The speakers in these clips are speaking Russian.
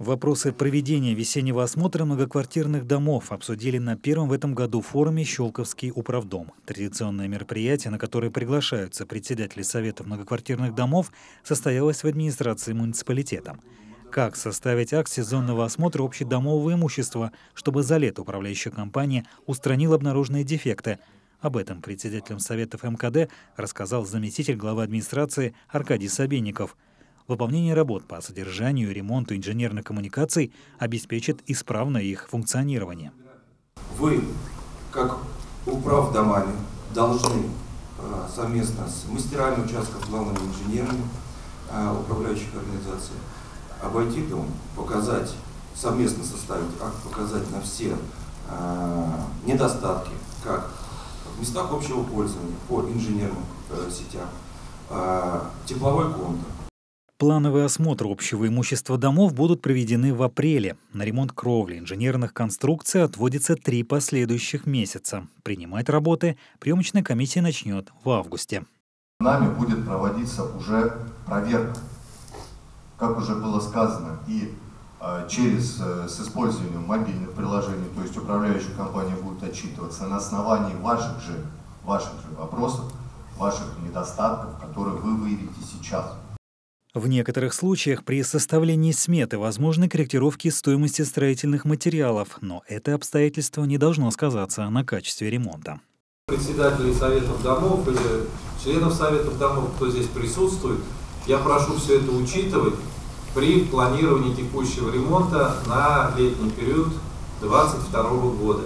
Вопросы проведения весеннего осмотра многоквартирных домов обсудили на первом в этом году форуме «Щелковский управдом». Традиционное мероприятие, на которое приглашаются председатели Совета многоквартирных домов, состоялось в администрации муниципалитета. Как составить акт сезонного осмотра общедомового имущества, чтобы за лето управляющая компания устранила обнаруженные дефекты? Об этом председателям Советов МКД рассказал заместитель главы администрации Аркадий Собенников – Выполнение работ по содержанию и ремонту инженерных коммуникаций обеспечит исправное их функционирование. Вы, как управ домами, должны э, совместно с мастерами участков, главными инженерами э, управляющих организаций обойти дом, показать, совместно составить акт, показать на все э, недостатки, как в местах общего пользования, по инженерным сетям, тепловой контур, Плановый осмотр общего имущества домов будут проведены в апреле. На ремонт кровли инженерных конструкций отводится три последующих месяца. Принимать работы приемочная комиссия начнет в августе. Нами будет проводиться уже проверка, как уже было сказано, и э, через э, с использованием мобильных приложений, то есть управляющая компания будет отчитываться на основании ваших же, ваших же вопросов, ваших недостатков, которые вы выявите сейчас. В некоторых случаях при составлении сметы возможны корректировки стоимости строительных материалов, но это обстоятельство не должно сказаться на качестве ремонта. Председателей советов домов или членов советов домов, кто здесь присутствует, я прошу все это учитывать при планировании текущего ремонта на летний период 2022 года.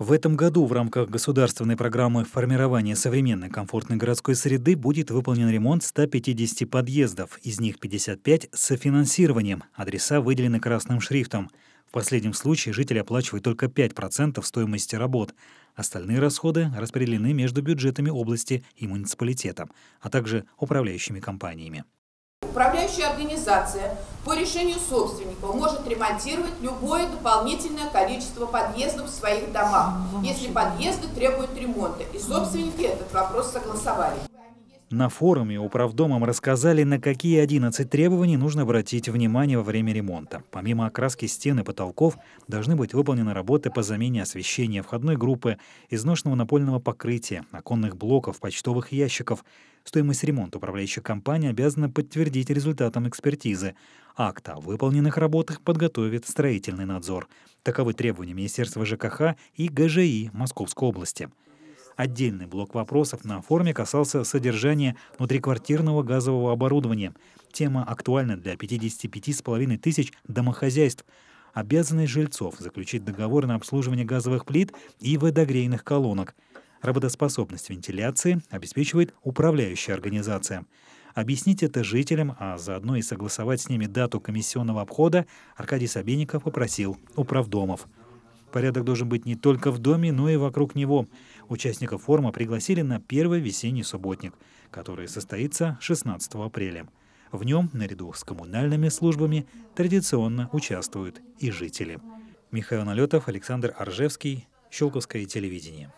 В этом году в рамках государственной программы формирования современной комфортной городской среды будет выполнен ремонт 150 подъездов, из них 55 с софинансированием, адреса выделены красным шрифтом. В последнем случае жители оплачивают только 5% стоимости работ. Остальные расходы распределены между бюджетами области и муниципалитета, а также управляющими компаниями. Управляющая организация по решению собственников может ремонтировать любое дополнительное количество подъездов в своих домах, если подъезды требуют ремонта. И собственники этот вопрос согласовали. На форуме управдомом рассказали, на какие 11 требований нужно обратить внимание во время ремонта. Помимо окраски стен и потолков, должны быть выполнены работы по замене освещения входной группы, изношенного напольного покрытия, оконных блоков, почтовых ящиков. Стоимость ремонта управляющая компания обязана подтвердить результатом экспертизы. Акт о выполненных работах подготовит строительный надзор. Таковы требования Министерства ЖКХ и ГЖИ Московской области. Отдельный блок вопросов на форуме касался содержания внутриквартирного газового оборудования. Тема актуальна для 55,5 тысяч домохозяйств. Обязанность жильцов заключить договор на обслуживание газовых плит и водогрейных колонок. Работоспособность вентиляции обеспечивает управляющая организация. Объяснить это жителям, а заодно и согласовать с ними дату комиссионного обхода Аркадий Собенников попросил управдомов. Порядок должен быть не только в доме, но и вокруг него. Участников форума пригласили на первый весенний субботник, который состоится 16 апреля. В нем, наряду с коммунальными службами, традиционно участвуют и жители. Михаил Налетов, Александр Аржевский, Щелковское телевидение.